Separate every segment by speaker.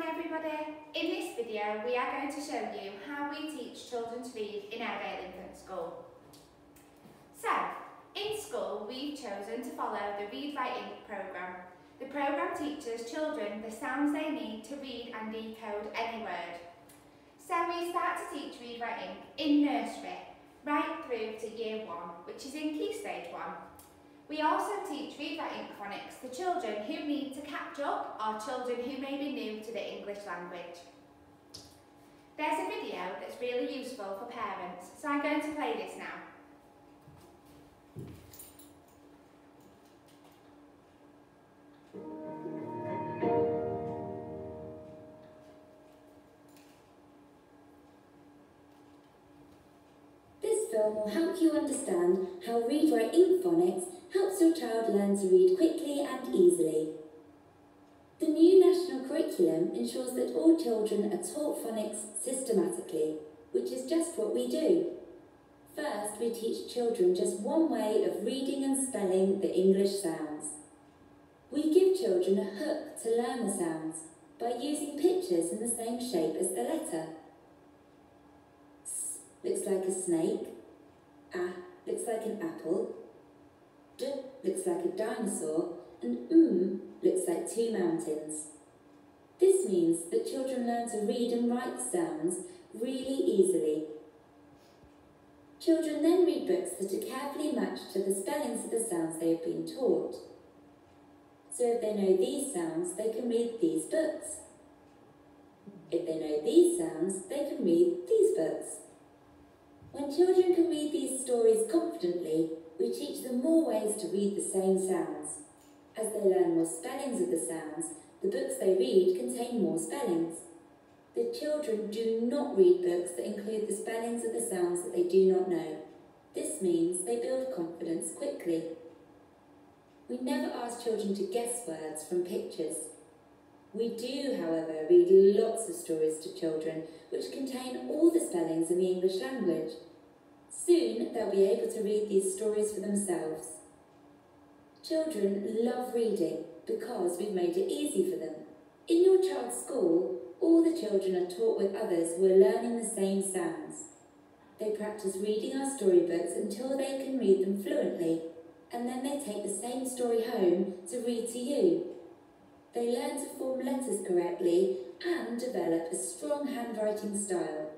Speaker 1: morning everybody. In this video we are going to show you how we teach children to read in Airedale Infant School. So, in school we've chosen to follow the Read Write Inc programme. The programme teaches children the sounds they need to read and decode any word. So we start to teach Read Write Inc in nursery, right through to year one, which is in Key Stage 1. We also teach Read Write Inc phonics to children who need to catch up or children who may be new to the English language. There's a video that's really useful for parents, so I'm going to play this now.
Speaker 2: This film will help you understand how Read Write Inc phonics helps your child learn to read quickly and easily. The new national curriculum ensures that all children are taught phonics systematically, which is just what we do. First, we teach children just one way of reading and spelling the English sounds. We give children a hook to learn the sounds by using pictures in the same shape as the letter. S looks like a snake, A looks like an apple, D looks like a dinosaur, and M looks like two mountains. This means that children learn to read and write sounds really easily. Children then read books that are carefully matched to the spellings of the sounds they have been taught. So if they know these sounds, they can read these books. If they know these sounds, they can read these books. When children can read these stories confidently, we teach them more ways to read the same sounds. As they learn more spellings of the sounds, the books they read contain more spellings. The children do not read books that include the spellings of the sounds that they do not know. This means they build confidence quickly. We never ask children to guess words from pictures. We do, however, read lots of stories to children which contain all the spellings in the English language. Soon they'll be able to read these stories for themselves. Children love reading because we've made it easy for them. In your child's school, all the children are taught with others who are learning the same sounds. They practice reading our storybooks until they can read them fluently, and then they take the same story home to read to you. They learn to form letters correctly and develop a strong handwriting style.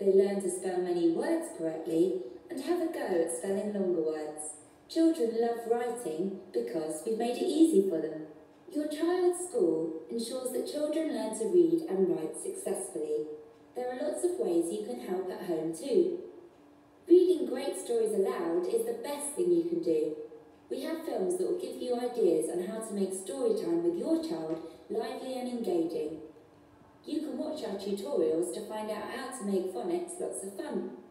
Speaker 2: They learn to spell many words correctly and have a go at spelling longer words. Children love writing because we've made it easy for them. Your child's school ensures that children learn to read and write successfully. There are lots of ways you can help at home too. Reading great stories aloud is the best thing you can do. We have films that will give you ideas on how to make story time with your child lively and engaging. You can watch our tutorials to find out how to make phonics lots of fun.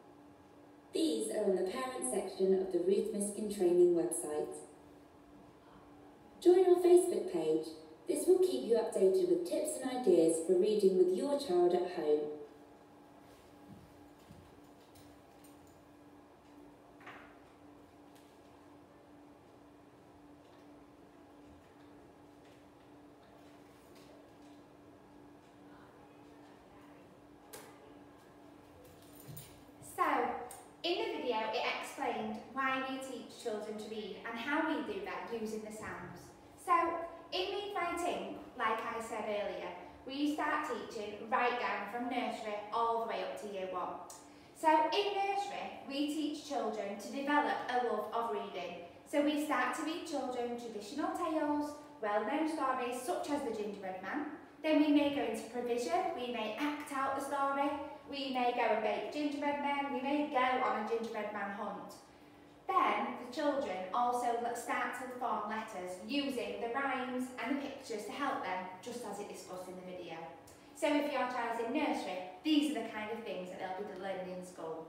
Speaker 2: These are on the parent section of the Ruth Miskin Training website. Join our Facebook page. This will keep you updated with tips and ideas for reading with your child at home.
Speaker 1: So, in the it explained why we teach children to read and how we do that using the sounds. So, in Read Write Inc, like I said earlier, we start teaching right down from nursery all the way up to year one. So in nursery, we teach children to develop a love of reading. So we start to read children traditional tales, well-known stories such as The Gingerbread Man. Then we may go into provision, we may act out the story, we may go and bake gingerbread men, we may go on a gingerbread man hunt. Then the children also start to form letters using the rhymes and the pictures to help them, just as it discussed in the video. So if your child's in nursery, these are the kind of things that they'll be learning in school.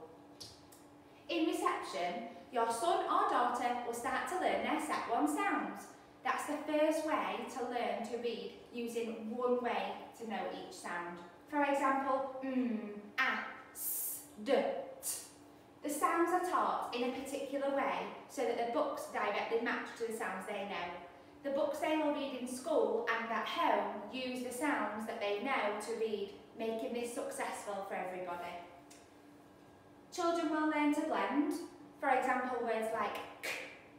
Speaker 1: In reception, your son or daughter will start to learn their set one sounds. That's the first way to learn to read using one way to know each sound. For example, mm, the sounds are taught in a particular way so that the books directly match to the sounds they know. The books they will read in school and at home use the sounds that they know to read, making this successful for everybody. Children will learn to blend, for example words like k,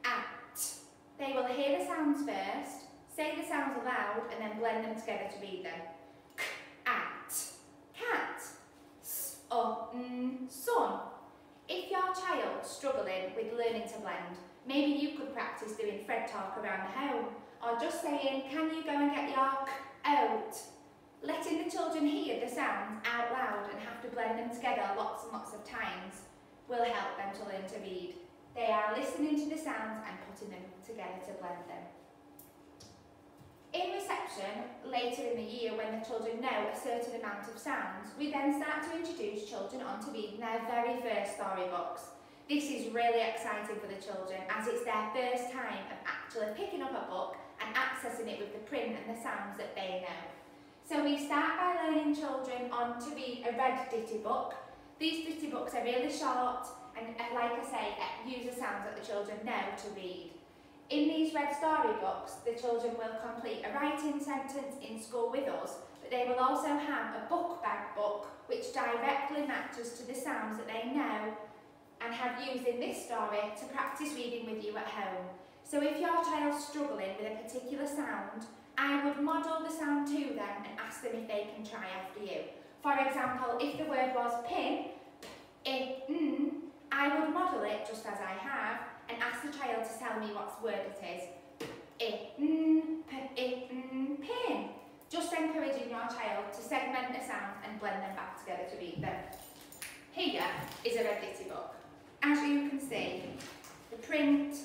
Speaker 1: at. They will hear the sounds first, say the sounds aloud and then blend them together to read them. K, at, cat, s, or n, sun. If your child's struggling with learning to blend, maybe you could practice doing Fred talk around the home, or just saying, can you go and get your k out? Letting the children hear the sounds out loud and have to blend them together lots and lots of times will help them to learn to read. They are listening to the sounds and putting them together to blend them. In reception, later in the year when the children know a certain amount of sounds, we then start to introduce children onto reading their very first storybooks. This is really exciting for the children as it's their first time of actually picking up a book and accessing it with the print and the sounds that they know. So we start by learning children on to read a red ditty book. These ditty books are really short and uh, like I say, uh, use the sounds that the children know to read. In these red storybooks, the children will complete a writing sentence in school with us, but they will also have a book bag book which directly matches to the sounds that they know and have used in this story to practice reading with you at home. So if your child's struggling with a particular sound, I would model the sound to them and ask them if they can try after you. For example, if the word was pin, i, n, I would model it just as I have and ask the child to tell me what word it is. Pin. Just encouraging your child to segment the sounds and blend them back together to read them. Here is a red ditty book. As you can see, the print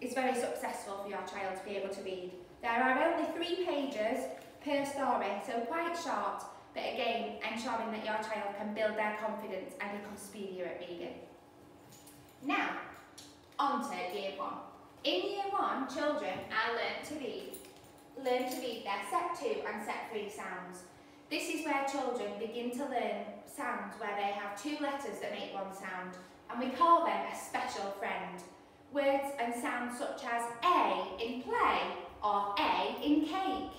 Speaker 1: is very successful for your child to be able to read. There are only three pages per story, so quite short, but again, ensuring that your child can build their confidence and become speedier at reading. Now, on to year one. In year one, children are learned to read, learn to read their set two and set three sounds. This is where children begin to learn sounds where they have two letters that make one sound, and we call them a special friend. Words and sounds such as A in play or A in cake.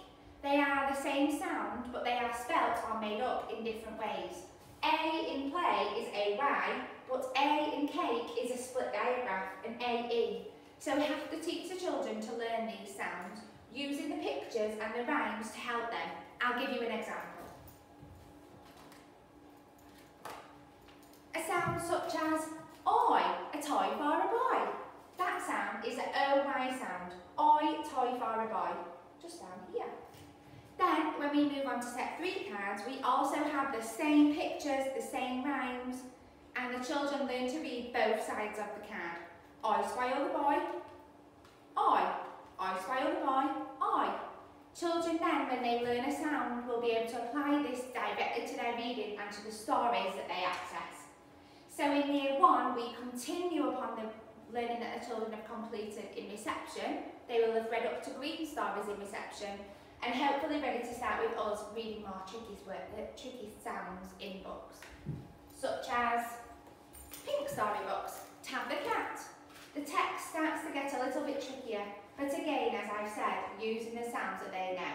Speaker 1: They are the same sound, but they are spelt or made up in different ways. A in play is A-Y, but A in cake is a split diagraph, an A-E. So we have to teach the children to learn these sounds using the pictures and the rhymes to help them. I'll give you an example. A sound such as Oi, a toy for a boy. That sound is an O-Y sound. Oi, toy for a boy. Just down here. Then, when we move on to set three cards, we also have the same pictures, the same rhymes, and the children learn to read both sides of the card. I spoil the boy, I. I spoil the boy, I. Children then, when they learn a sound, will be able to apply this directly to their reading and to the stories that they access. So in year one, we continue upon the learning that the children have completed in reception. They will have read up to green stories in reception and hopefully ready to start with us reading more tricky, tricky sounds in books, such as pink storybooks, Tab the Cat. The text starts to get a little bit trickier, but again, as I've said, using the sounds that they know.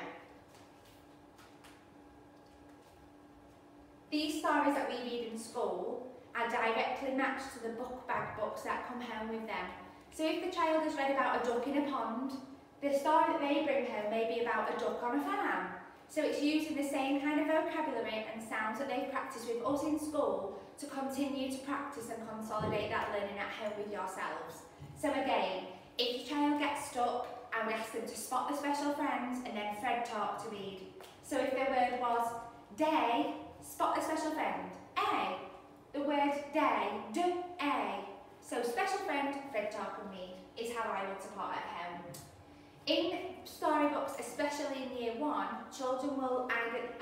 Speaker 1: These stories that we read in school are directly matched to the book bag books that come home with them. So if the child has read about a duck in a pond, the story that they bring home may be about a duck on a farm. So it's using the same kind of vocabulary and sounds that they've practiced with us in school to continue to practice and consolidate that learning at home with yourselves. So again, if your child gets stuck, I would ask them to spot the special friends and then Fred talk to read. So if the word was day, spot the special friend. A, the word day, d, a. So special friend, Fred talk and read is how I would support at home. In storybooks, especially in year one, children will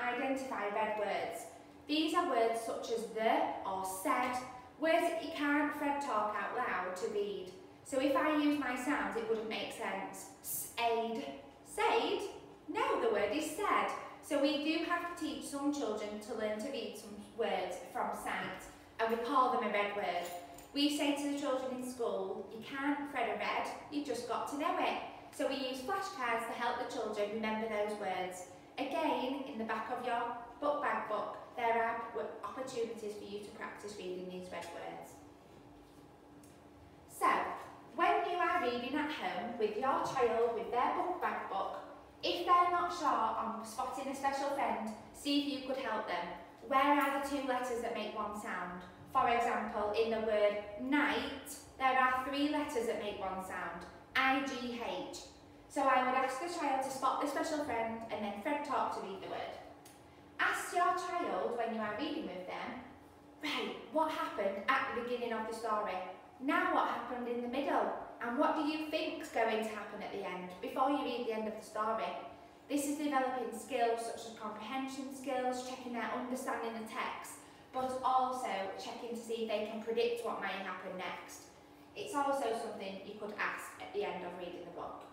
Speaker 1: identify red words. These are words such as the or said, words that you can't Fred talk out loud to read. So if I use my sounds, it wouldn't make sense. Said, said? No, the word is said. So we do have to teach some children to learn to read some words from sight, and we call them a red word. We say to the children in school, you can't Fred a red, you've just got to know it. So we use flashcards to help the children remember those words. Again, in the back of your book bag book, there are opportunities for you to practice reading these red words. So, when you are reading at home with your child with their book bag book, if they're not sure on spotting a special friend, see if you could help them. Where are the two letters that make one sound? For example, in the word night, there are three letters that make one sound, I-G-H. So I would ask the child to spot the special friend and then Fred talk to read the word. Ask your child when you are reading with them, right, what happened at the beginning of the story? Now what happened in the middle? And what do you think is going to happen at the end, before you read the end of the story? This is developing skills such as comprehension skills, checking their understanding of the text, but also checking to see if they can predict what might happen next. It's also something you could ask the end of reading the book.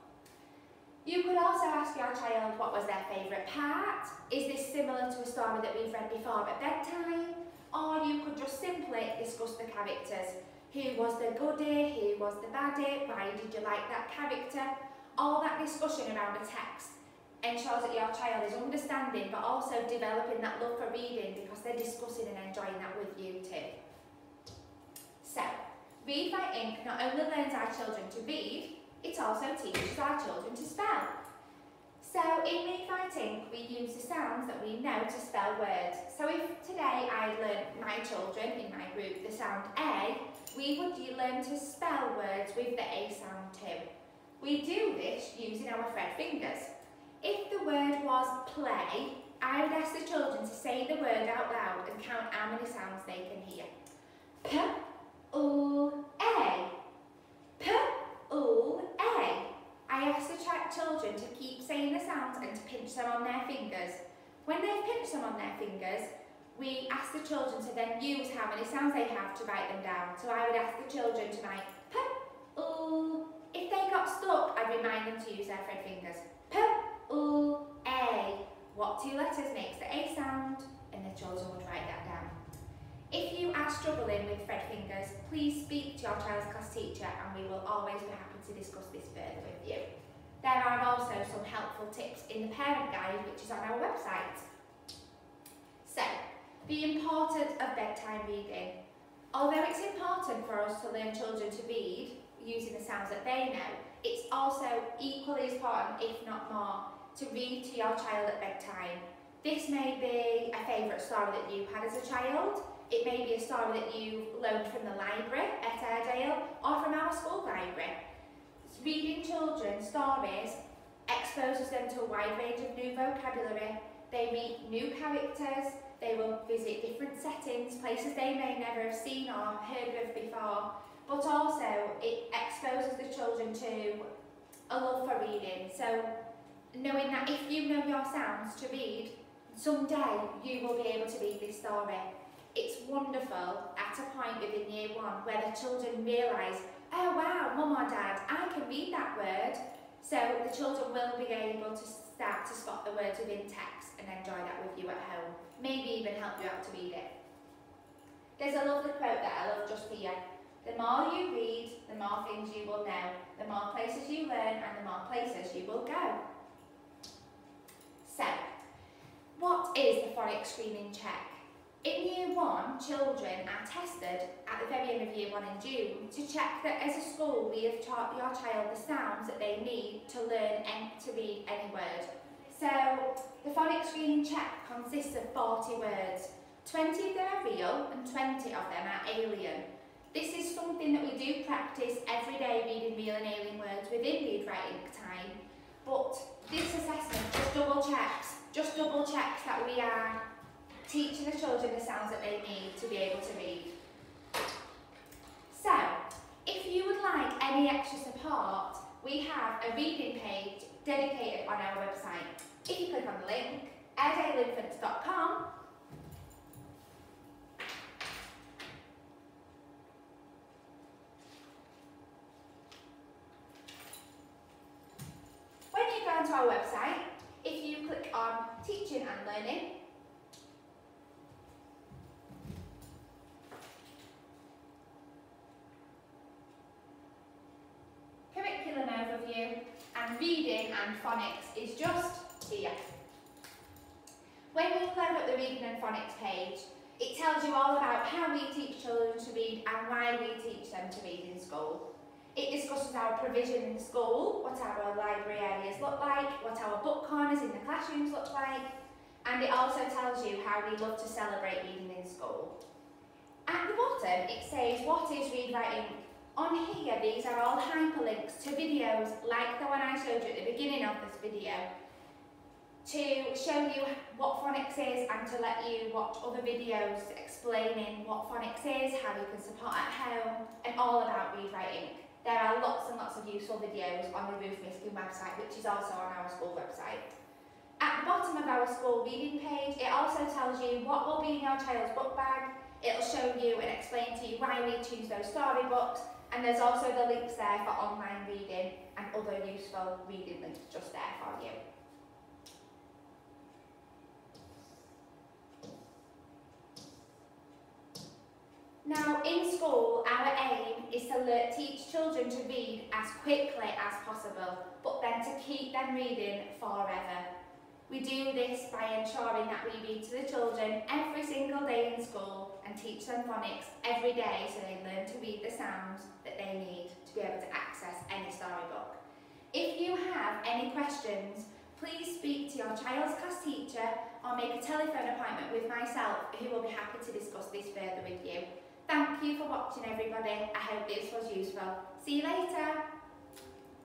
Speaker 1: You could also ask your child what was their favourite part. Is this similar to a story that we've read before at bedtime? Or you could just simply discuss the characters who was the goodie? Who was the baddie? Why did you like that character? All that discussion around a text ensures that your child is understanding but also developing that love for reading because they're discussing and enjoying that with you too. So, Read by Ink not only learns our children to read, it also teaches our children to spell. So in Read by Ink, we use the sounds that we know to spell words. So if today I learned my children in my group the sound A, we would learn to spell words with the A sound too. We do this using our Fred fingers. If the word was play, I would ask the children to say the word out loud and count how many sounds they can hear. P, U, A. P, U, A. I ask the children to keep saying the sounds and to pinch them on their fingers. When they've pinched them on their fingers, we ask the children to then use how many sounds they have to write them down. So I would ask the children to write P, U. If they got stuck, I'd remind them to use their Fred fingers. P, U, A. What two letters makes the A sound? And the children would write that down. If you are struggling with Fred fingers, please speak to your child's class teacher and we will always be happy to discuss this further with you. There are also some helpful tips in the parent guide which is on our website. So, the importance of bedtime reading. Although it's important for us to learn children to read using the sounds that they know, it's also equally as important, if not more, to read to your child at bedtime. This may be a favourite story that you had as a child, it may be a story that you've learned from the library at Airedale or from our school library. Reading children stories exposes them to a wide range of new vocabulary. They meet new characters, they will visit different settings, places they may never have seen or heard of before, but also it exposes the children to a love for reading. So knowing that if you know your sounds to read, someday you will be able to read this story. It's wonderful at a point within year one where the children realise, oh wow, mum or dad, I can read that word. So the children will be able to start to spot the words within text and enjoy that with you at home maybe even help you out to read it. There's a lovely quote that I love just here. The more you read, the more things you will know. The more places you learn and the more places you will go. So, what is the phonics screening check? In year one, children are tested at the very end of year one in June to check that as a school we have taught your child the sounds that they need to learn and to read any word. So the phonics screening check consists of 40 words. 20 of them are real and 20 of them are alien. This is something that we do practice every day reading real and alien words within read writing time. But this assessment just double checks, just double checks that we are teaching the children the sounds that they need to be able to read. So, if you would like any extra support, we have a reading page dedicated on our website. If you click on the link, airedaleinfants.com, when you go our website, if you click on Teaching and Learning, curriculum overview and reading and phonics is just here. When you load up the reading and phonics page, it tells you all about how we teach children to read and why we teach them to read in school. It discusses our provision in school, what our library areas look like, what our book corners in the classrooms look like, and it also tells you how we love to celebrate reading in school. At the bottom it says what is Read. On here these are all hyperlinks to videos like the one I showed you at the beginning of this video to show you what phonics is and to let you watch other videos explaining what phonics is, how you can support at home and all about Read Write Inc. There are lots and lots of useful videos on the Ruth Miskin website which is also on our school website. At the bottom of our school reading page it also tells you what will be in your child's book bag, it'll show you and explain to you why we choose those storybooks and there's also the links there for online reading and other useful reading links just there for you. Now, in school, our aim is to learn, teach children to read as quickly as possible, but then to keep them reading forever. We do this by ensuring that we read to the children every single day in school and teach them phonics every day so they learn to read the sounds that they need to be able to access any storybook. If you have any questions, please speak to your child's class teacher or make a telephone appointment with myself who will be happy to discuss this further with you. Thank you for watching everybody. I hope this was useful. See you later.